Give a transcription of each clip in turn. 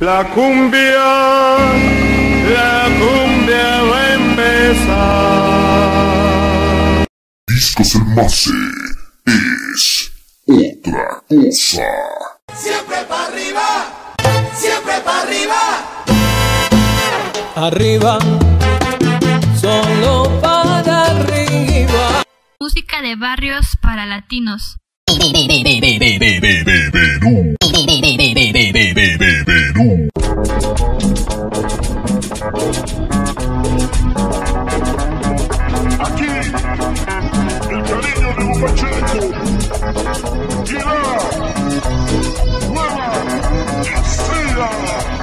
La cumbia, la cumbia va a empezar. Discos El Mase es otra cosa. Siempre para arriba, siempre para arriba. Arriba, solo para arriba. Música de barrios para latinos. Get up! Women, it's here!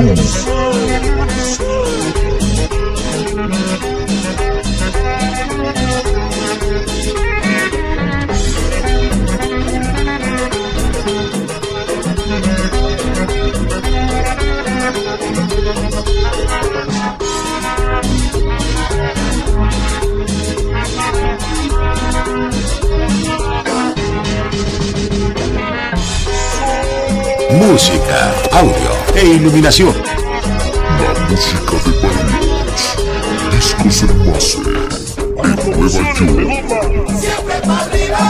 Films. Música, audio e iluminación. La música de barrios. Discos El Mase. De Nueva York. Siempre para arriba,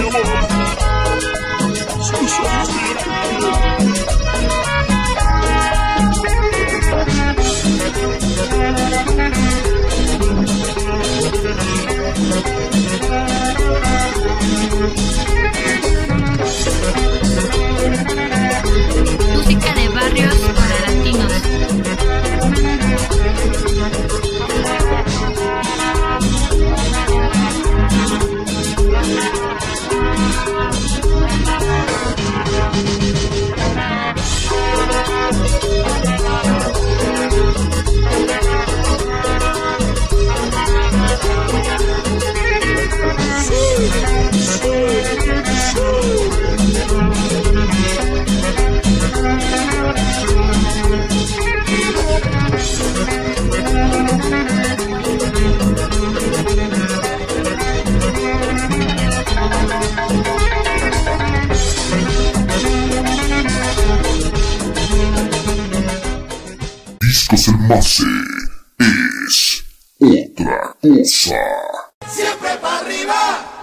Seu amor, seus olhos me. Discos El Supermase es otra cosa. Siempre para arriba.